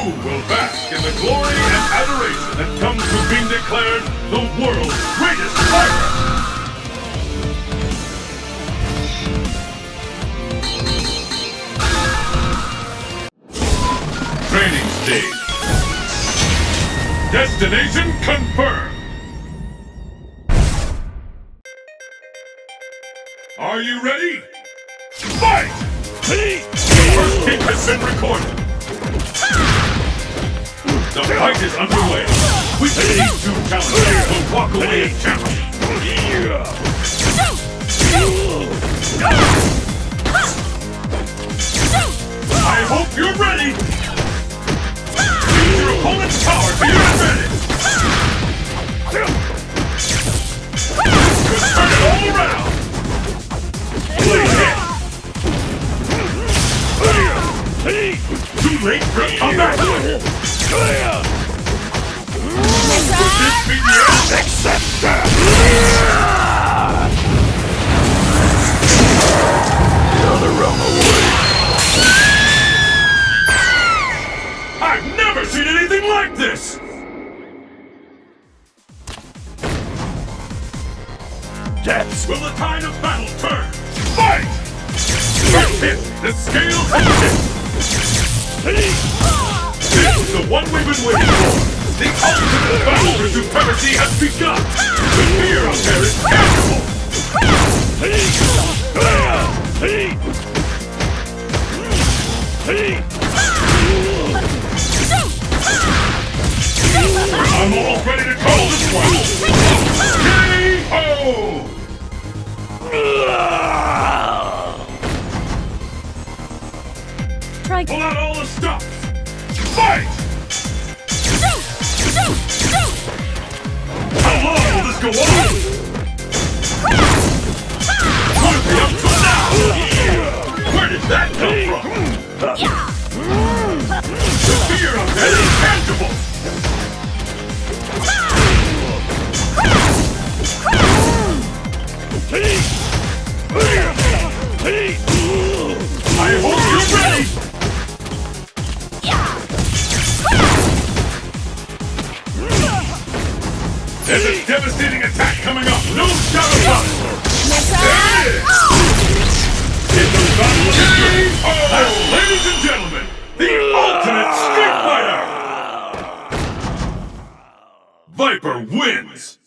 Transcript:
Who will bask in the glory and adoration that comes from being declared the world's greatest fighter? Training stage. Destination confirmed. Are you ready? Fight! First kick has been recorded. The fight is underway. We of these two challengers will walk away as champion? I hope you're ready! Use your opponent's power to your advantage! The other realm. I've never seen anything like this! Death's Will the tide of battle turn? Fight! Hit, the tipped! This is the one we've been waiting for! The ultimate battle for supremacy has begun! The fear out is tangible! I'm all ready to call this one! Try. Pull out all the stops! Fight! How long will this go on? What they up to now? Where did that come from? The fear of that is tangible! There's a devastating attack coming up! No shadow shot! Oh! Ladies and gentlemen, the ultimate Street Fighter! Viper wins!